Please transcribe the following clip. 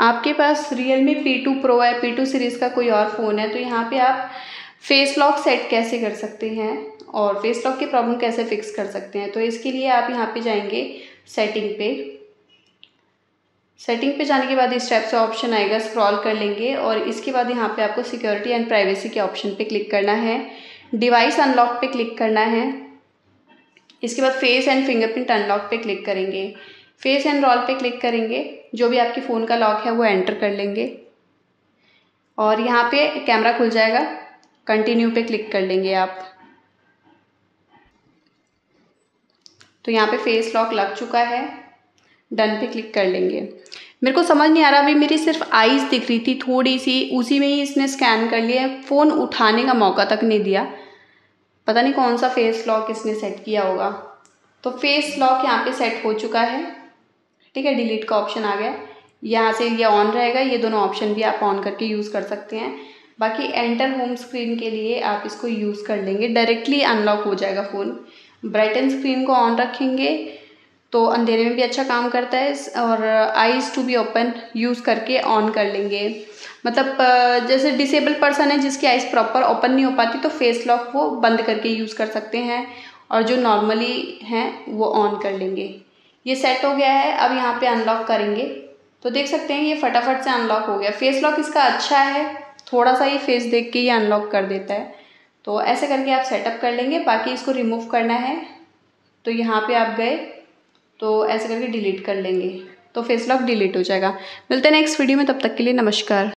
आपके पास Realme P two pro है पी टू सीरीज़ का कोई और फ़ोन है तो यहाँ पे आप फेस लॉक सेट कैसे कर सकते हैं और फेस लॉक की प्रॉब्लम कैसे फिक्स कर सकते हैं? तो इसके लिए आप यहाँ पे जाएँगे सेटिंग पे। सेटिंग पे जाने के बाद इस टाइप से ऑप्शन आएगा स्क्रॉल कर लेंगे और इसके बाद यहाँ पे आपको सिक्योरिटी एंड प्राइवेसी के ऑप्शन पे क्लिक करना है। डिवाइस अनलॉक पे क्लिक करना है। इसके बाद फेस एंड फिंगरप्रिंट अनलॉक पे क्लिक करेंगे। फेस एंड रॉल पे क्लिक करेंगे। जो भी आपके फ़ोन का लॉक है, वो एंटर कर लेंगे। और यहाँ पे कैमरा खुल जाएगा। कंटिन्यू पे क्लिक कर लेंगे आप। तो यहाँ पे फेस लॉक लग चुका है। डन पे क्लिक कर लेंगे। मेरे को समझ नहीं आ रहा, अभी मेरी सिर्फ़ आईज़ दिख रही थी थोड़ी सी। उसी में ही इसने स्कैन कर लिया। फ़ोन उठाने का मौका तक नहीं दिया। पता नहीं कौन सा फेस लॉक इसने सेट किया होगा। तो फेस लॉक यहाँ पे सेट हो चुका है। ठीक है डिलीट का ऑप्शन आ गया। यहाँ से ये ऑन रहेगा, ये दोनों ऑप्शन भी आप ऑन करके यूज़ कर सकते हैं। बाकी एंटर होम स्क्रीन के लिए आप इसको यूज़ कर लेंगे। डायरेक्टली अनलॉक हो जाएगा फ़ोन ब्राइटन स्क्रीन को ऑन रखेंगे तो अंधेरे में भी अच्छा काम करता है। और eyes to be open use करके ऑन कर लेंगे। मतलब जैसे डिसेबल पर्सन है जिसकी आइज़ प्रॉपर ओपन नहीं हो पाती तो फेस लॉक वो बंद करके यूज़ कर सकते हैं। और जो नॉर्मली हैं, वो ऑन कर लेंगे। ये सेट हो गया है, अब यहाँ पे अनलॉक करेंगे। तो देख सकते हैं, ये फटाफट से अनलॉक हो गया। फेस लॉक इसका अच्छा है, थोड़ा सा ही फेस देख के ये अनलॉक कर देता है। तो ऐसे करके आप सेटअप कर लेंगे, बाकी इसको रिमूव करना है। तो यहाँ पे आप गए तो ऐसे करके डिलीट कर लेंगे। तो फेस लॉक डिलीट हो जाएगा। मिलते हैं नेक्स्ट वीडियो में, तब तक के लिए नमस्कार।